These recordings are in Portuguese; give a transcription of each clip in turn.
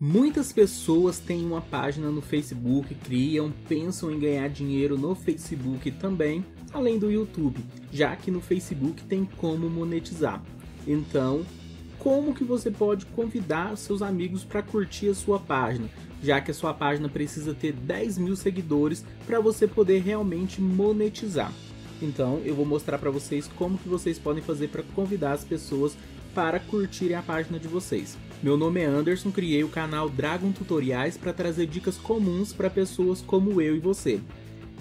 Muitas pessoas têm uma página no Facebook, criam, pensam em ganhar dinheiro no Facebook também, além do YouTube, já que no Facebook tem como monetizar. Então, como que você pode convidar seus amigos para curtir a sua página, já que a sua página precisa ter 10 mil seguidores para você poder realmente monetizar. Então, eu vou mostrar para vocês como que vocês podem fazer para convidar as pessoas para curtirem a página de vocês. Meu nome é Anderson, criei o canal Dragon Tutoriais para trazer dicas comuns para pessoas como eu e você.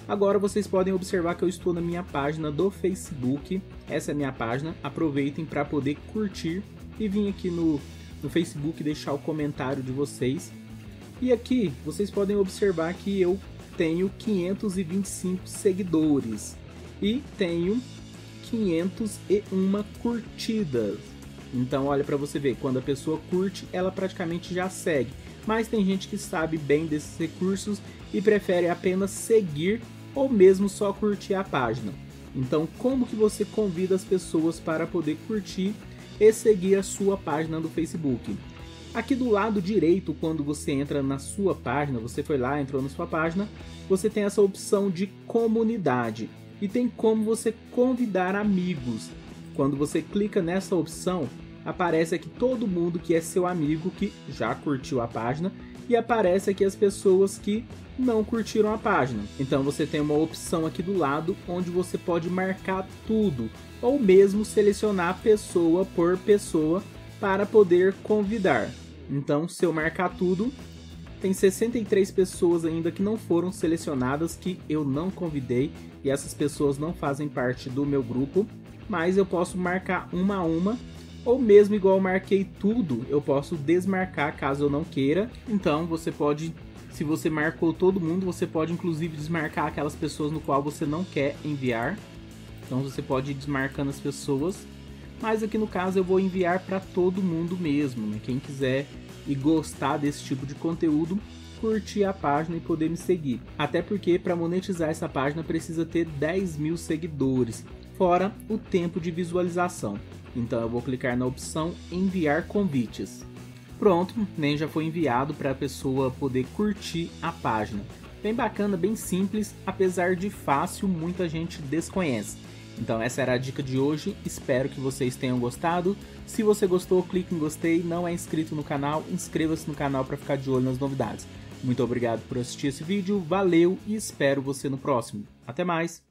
Agora vocês podem observar que eu estou na minha página do Facebook. Essa é a minha página. Aproveitem para poder curtir e vir aqui no, no Facebook deixar o comentário de vocês. E aqui vocês podem observar que eu tenho 525 seguidores e tenho 501 curtidas. Então, olha para você ver, quando a pessoa curte, ela praticamente já segue. Mas tem gente que sabe bem desses recursos e prefere apenas seguir ou mesmo só curtir a página. Então, como que você convida as pessoas para poder curtir e seguir a sua página do Facebook? Aqui do lado direito, quando você entra na sua página, você foi lá, entrou na sua página, você tem essa opção de comunidade e tem como você convidar amigos. Quando você clica nessa opção, aparece aqui todo mundo que é seu amigo que já curtiu a página e aparece aqui as pessoas que não curtiram a página. Então você tem uma opção aqui do lado onde você pode marcar tudo ou mesmo selecionar pessoa por pessoa para poder convidar. Então, se eu marcar tudo, tem 63 pessoas ainda que não foram selecionadas que eu não convidei e essas pessoas não fazem parte do meu grupo mas eu posso marcar uma a uma ou mesmo igual eu marquei tudo, eu posso desmarcar caso eu não queira. Então você pode, se você marcou todo mundo, você pode inclusive desmarcar aquelas pessoas no qual você não quer enviar. Então você pode ir desmarcando as pessoas. Mas aqui no caso eu vou enviar para todo mundo mesmo, né? Quem quiser e gostar desse tipo de conteúdo, curtir a página e poder me seguir. Até porque para monetizar essa página precisa ter 10 mil seguidores fora o tempo de visualização. Então eu vou clicar na opção enviar convites. Pronto, nem já foi enviado para a pessoa poder curtir a página. Bem bacana, bem simples, apesar de fácil, muita gente desconhece. Então essa era a dica de hoje, espero que vocês tenham gostado. Se você gostou, clique em gostei, não é inscrito no canal, inscreva-se no canal para ficar de olho nas novidades. Muito obrigado por assistir esse vídeo, valeu e espero você no próximo. Até mais!